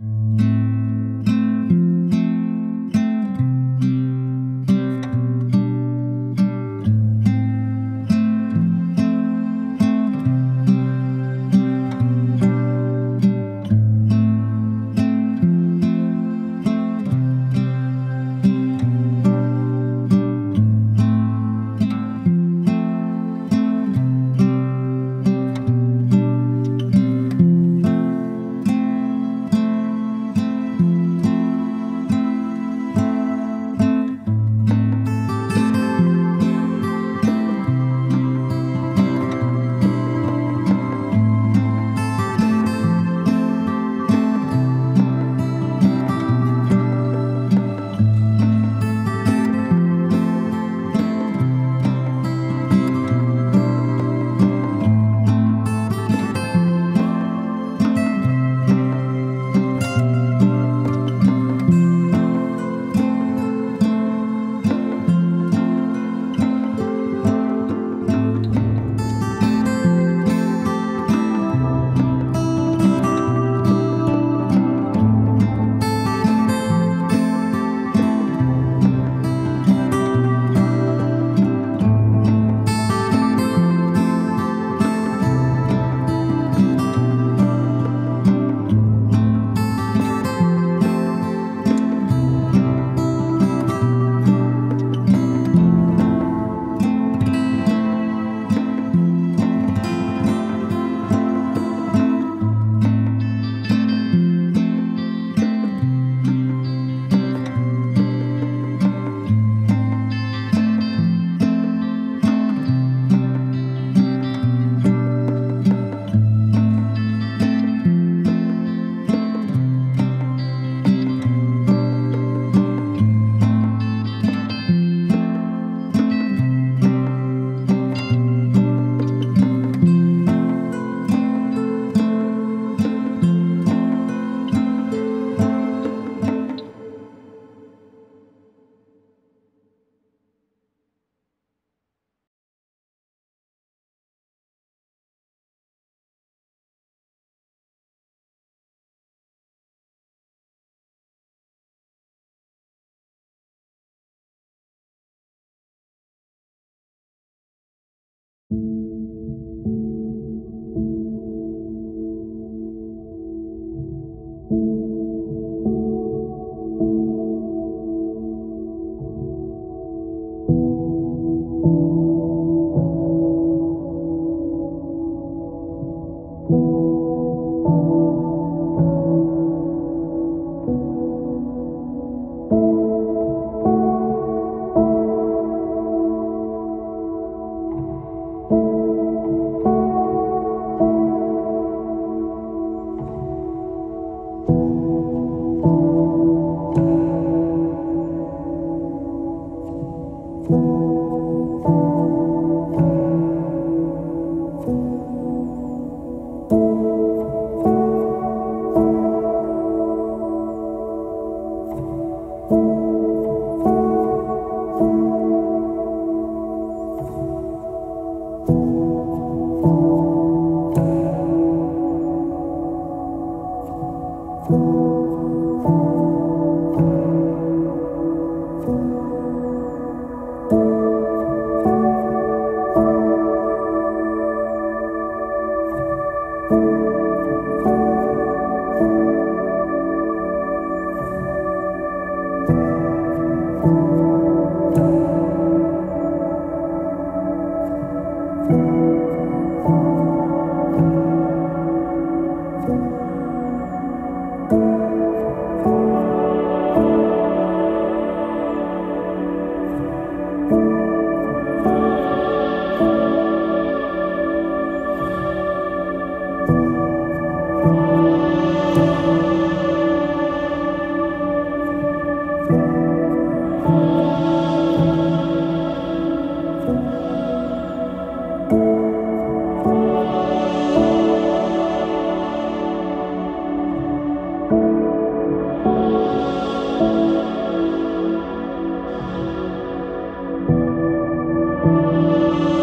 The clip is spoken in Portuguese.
Música Música